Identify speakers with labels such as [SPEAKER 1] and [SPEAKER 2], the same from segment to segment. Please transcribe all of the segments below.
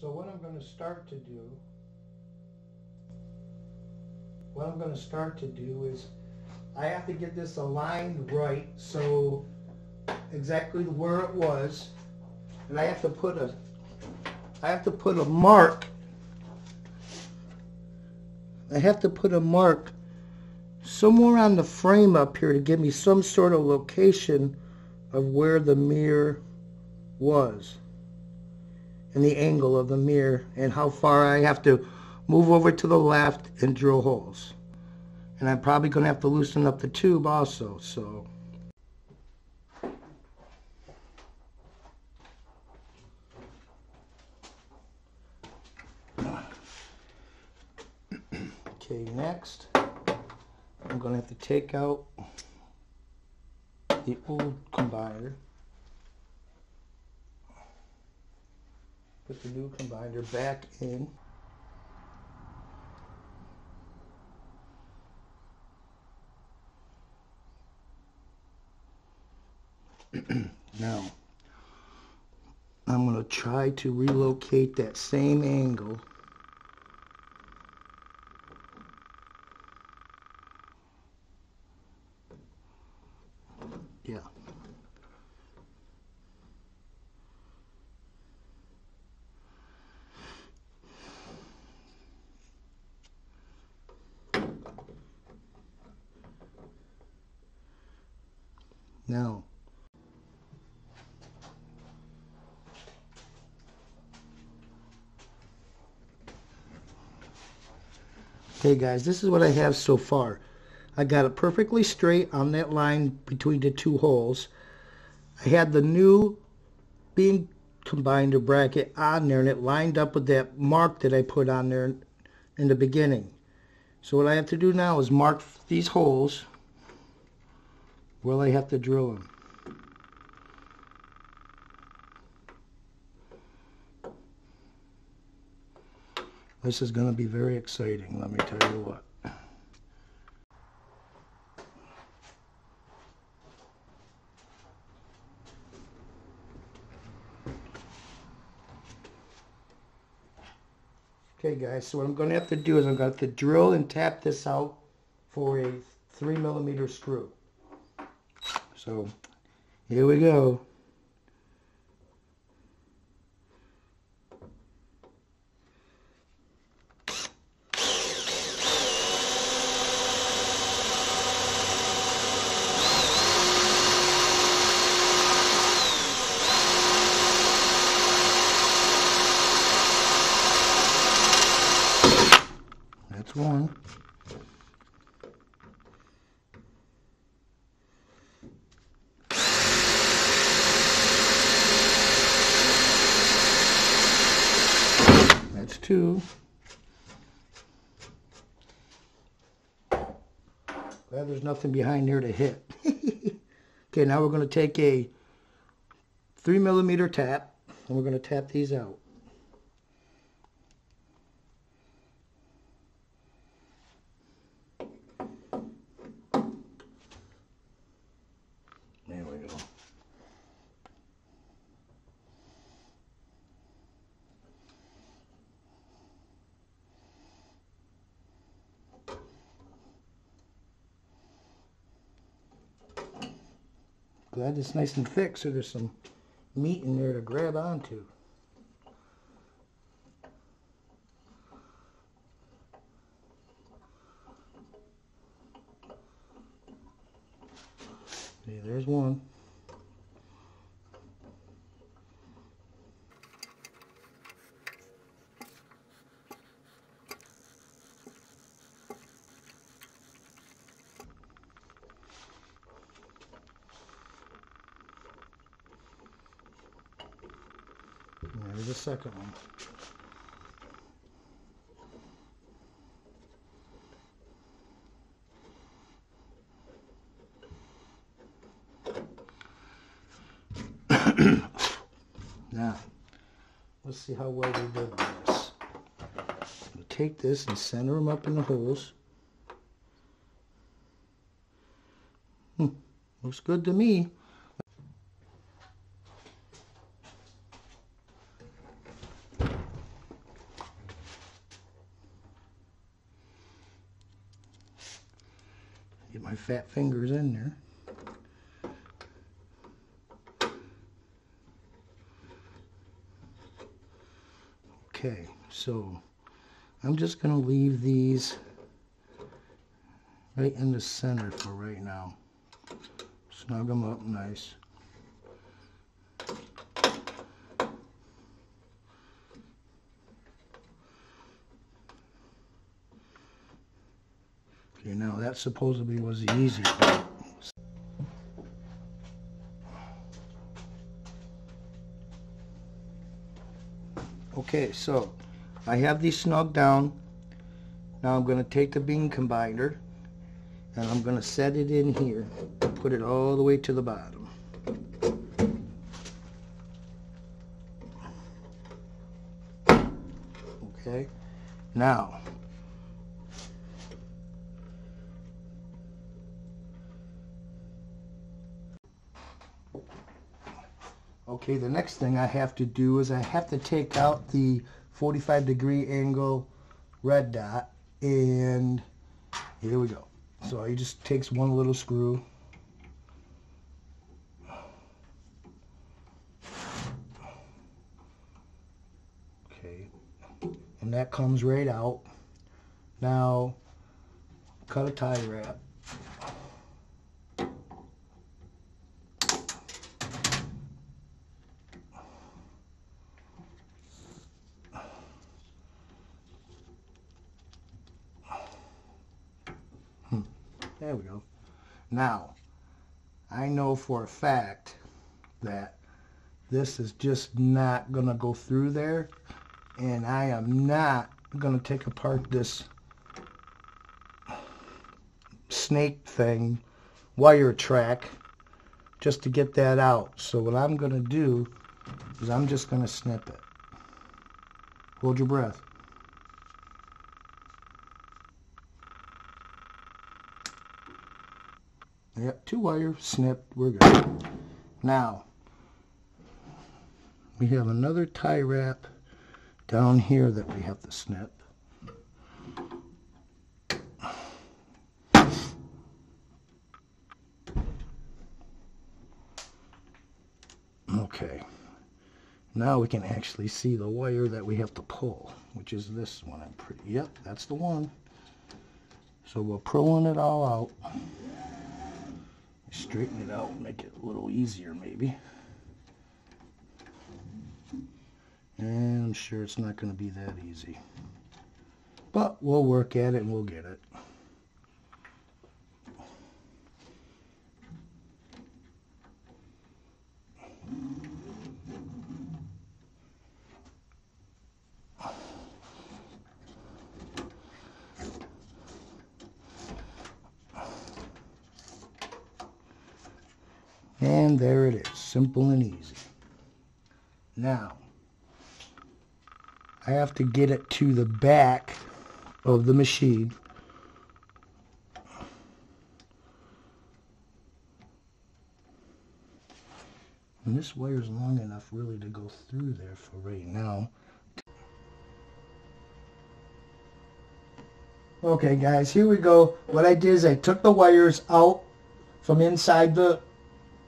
[SPEAKER 1] So what I'm going to start to do, what I'm going to start to do is I have to get this aligned right so exactly where it was and I have to put a I have to put a mark. I have to put a mark somewhere on the frame up here to give me some sort of location of where the mirror was and the angle of the mirror and how far I have to move over to the left and drill holes. And I'm probably going to have to loosen up the tube also, so... Okay, next, I'm going to have to take out the old combiner. Put the new combiner back in. now, I'm going to try to relocate that same angle Yeah. Now, okay guys, this is what I have so far. I got it perfectly straight on that line between the two holes. I had the new beam combiner bracket on there and it lined up with that mark that I put on there in the beginning. So what I have to do now is mark these holes where I have to drill them. This is going to be very exciting, let me tell you what. Okay guys, so what I'm going to have to do is I'm going to have to drill and tap this out for a 3 millimeter screw. So here we go. That's one. That's two. Glad there's nothing behind there to hit. okay, now we're going to take a three millimeter tap and we're going to tap these out. There we go. Glad it's nice and thick so there's some meat in there to grab onto. Okay, there's one. There's the second one. now, let's see how well we did this. We'll take this and center them up in the holes. Hmm, looks good to me. My fat fingers in there. Okay, so I'm just going to leave these right in the center for right now. Snug them up nice. Now that supposedly was the easy part. Okay, so I have these snug down. Now I'm going to take the beam combiner and I'm going to set it in here and put it all the way to the bottom. Okay, now Okay, the next thing I have to do is I have to take out the 45 degree angle red dot and here we go. So he just takes one little screw. Okay, and that comes right out. Now, cut a tie wrap. There we go. Now, I know for a fact that this is just not going to go through there. And I am not going to take apart this snake thing, wire track, just to get that out. So what I'm going to do is I'm just going to snip it. Hold your breath. Yep, two wire snipped. We're good. Now, we have another tie wrap down here that we have to snip. Okay. Now we can actually see the wire that we have to pull, which is this one. I'm pretty, yep, that's the one. So we're pulling it all out straighten it out, make it a little easier maybe. And I'm sure it's not going to be that easy. But we'll work at it and we'll get it. And there it is, simple and easy. Now, I have to get it to the back of the machine. And this wire is long enough really to go through there for right now. Okay guys, here we go. What I did is I took the wires out from inside the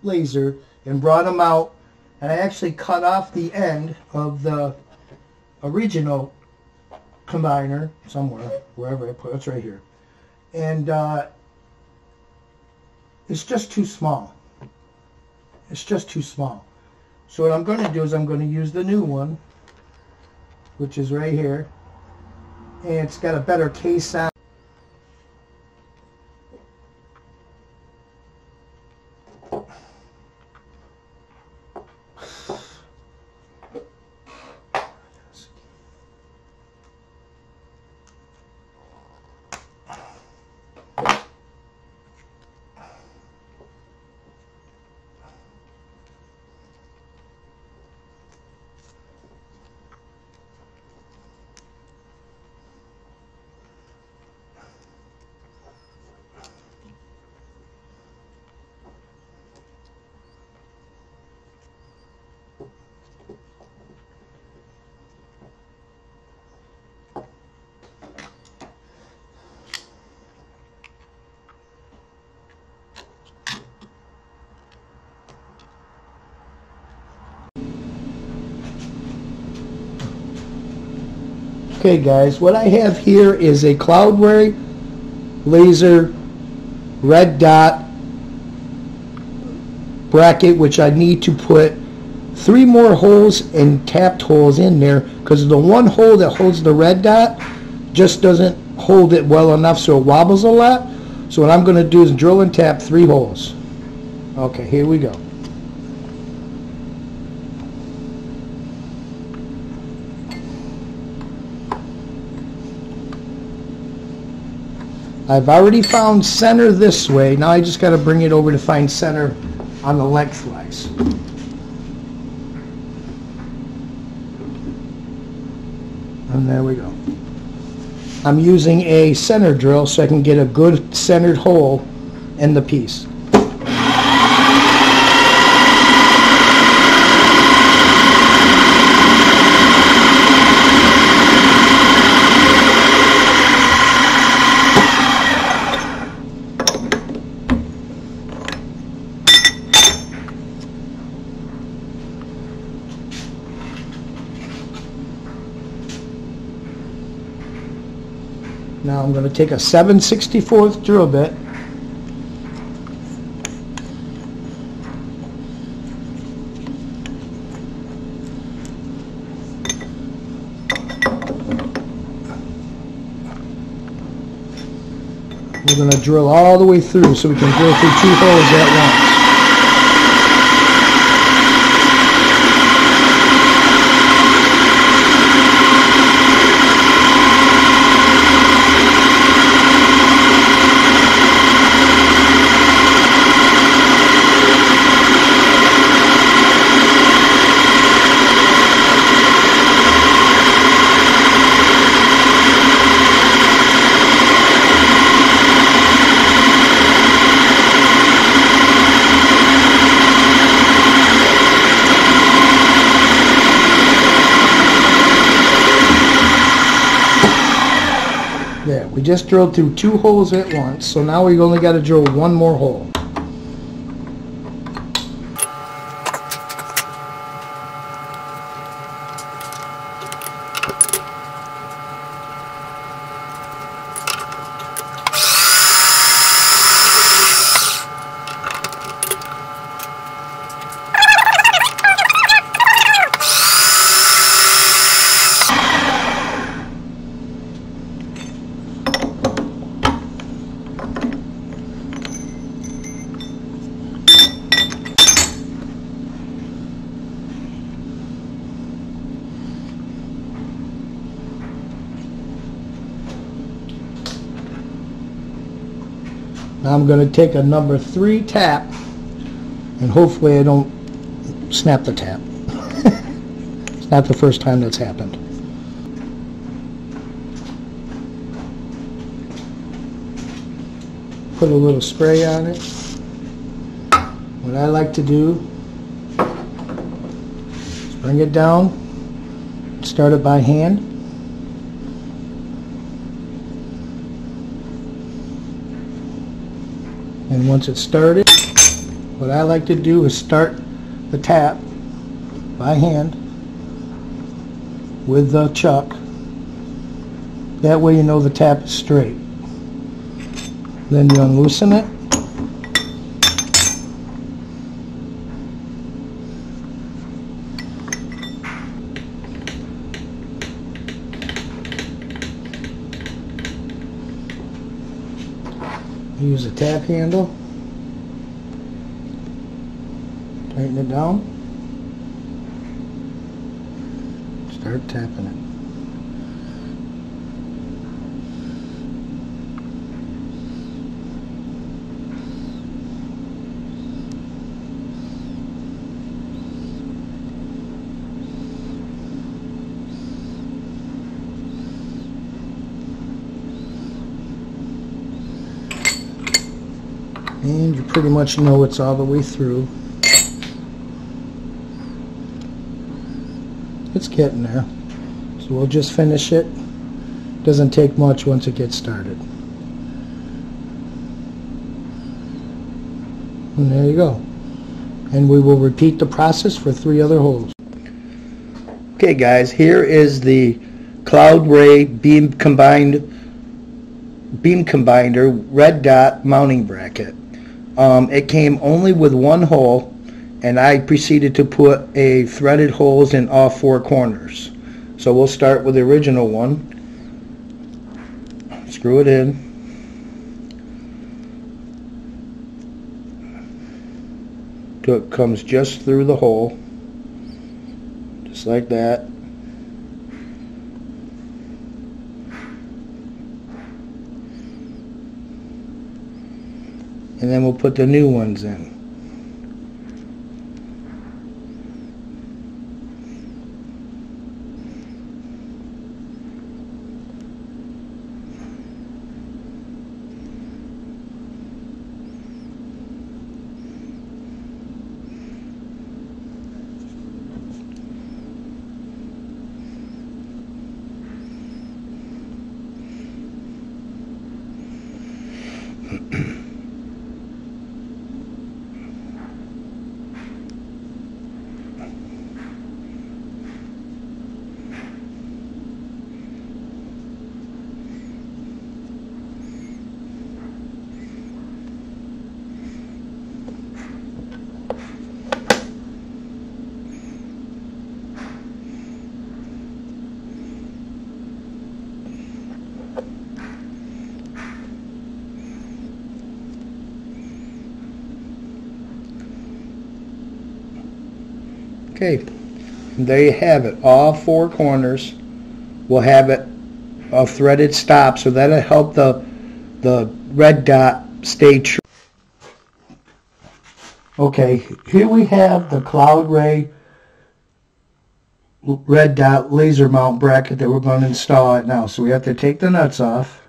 [SPEAKER 1] laser and brought them out and I actually cut off the end of the original combiner somewhere, wherever I put it. It's right here. And uh, it's just too small. It's just too small. So what I'm going to do is I'm going to use the new one, which is right here. And it's got a better case on Okay guys, what I have here is a Cloudray laser red dot bracket which I need to put three more holes and tapped holes in there because the one hole that holds the red dot just doesn't hold it well enough so it wobbles a lot. So what I'm going to do is drill and tap three holes. Okay, here we go. I've already found center this way. Now I just got to bring it over to find center on the lengthwise. And there we go. I'm using a center drill so I can get a good centered hole in the piece. I'm going to take a 7 64th drill bit We're going to drill all the way through so we can drill through two holes at once. There, we just drilled through two holes at once, so now we've only got to drill one more hole. Now I'm going to take a number three tap and hopefully I don't snap the tap. it's not the first time that's happened. Put a little spray on it. What I like to do is bring it down, start it by hand. And once it's started, what I like to do is start the tap by hand with the chuck. That way you know the tap is straight. Then you unloosen it. Use a tap handle. Tighten it down. Start tapping it. And you pretty much know it's all the way through. It's getting there. So we'll just finish it. Doesn't take much once it gets started. And there you go. And we will repeat the process for three other holes. Okay guys, here is the Cloud Ray beam combined beam combiner red dot mounting bracket. Um, it came only with one hole and I proceeded to put a threaded holes in all four corners. So we'll start with the original one. Screw it in. Till it comes just through the hole. Just like that. And then we'll put the new ones in. Okay, there you have it. All four corners will have it a threaded stop, so that'll help the the red dot stay true. Okay, here we have the Cloud Ray red dot laser mount bracket that we're going to install it now. So we have to take the nuts off.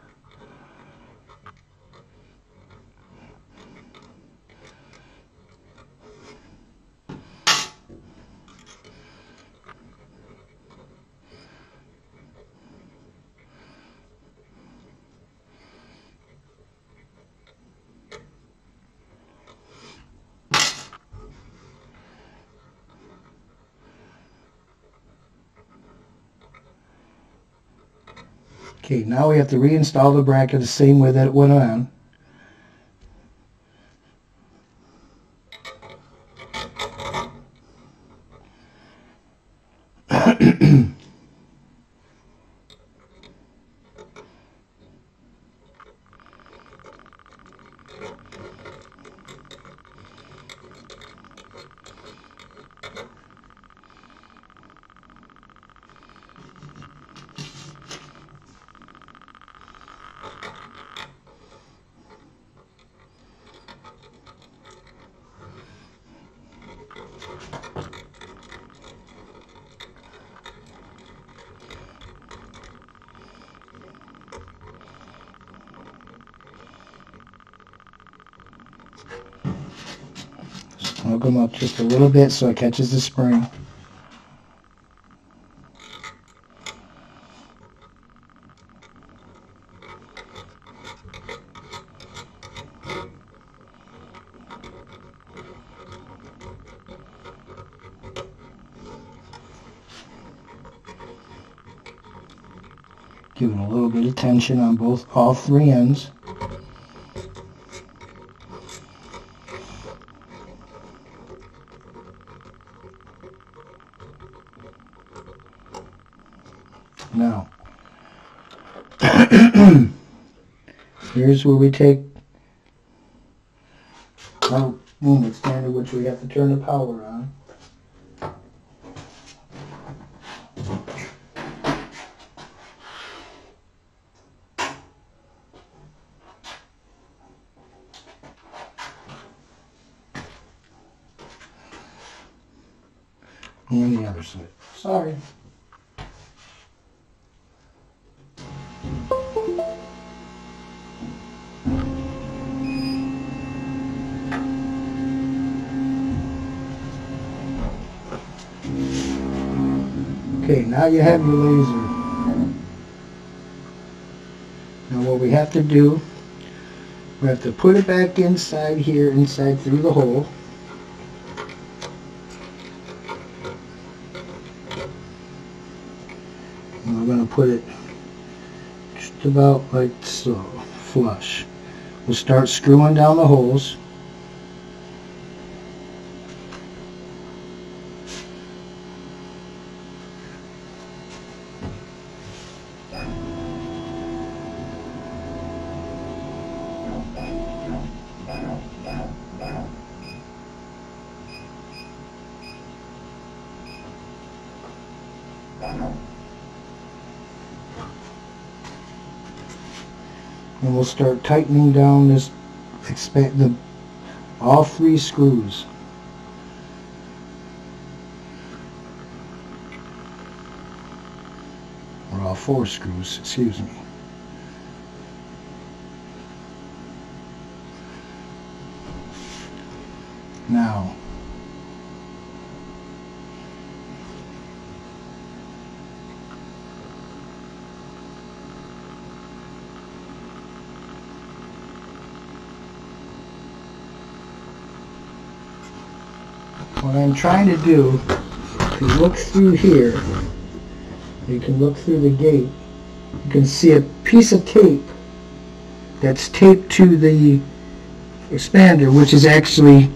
[SPEAKER 1] Okay, now we have to reinstall the bracket the same way that it went on. I'll come up just a little bit so it catches the spring. Give Giving a little bit of tension on both all three ends. Here's where we take our moon expander, which we have to turn the power on. And the other side. Sorry. Okay, now you have your laser. Now what we have to do, we have to put it back inside here, inside through the hole. And we're going to put it just about like so, flush. We'll start screwing down the holes. And we'll start tightening down this expand the all three screws. Or all four screws excuse me. Now what I'm trying to do, if you look through here, you can look through the gate, you can see a piece of tape that's taped to the expander, which is actually,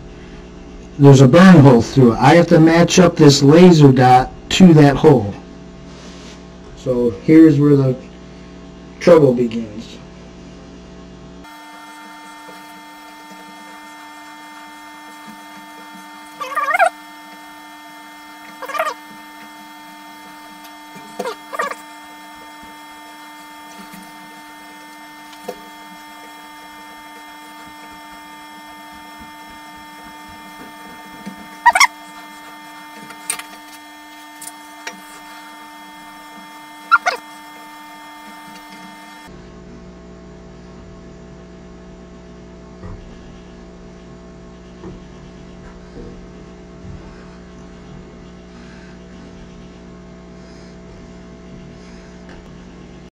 [SPEAKER 1] there's a burn hole through it. I have to match up this laser dot to that hole. So here's where the trouble begins.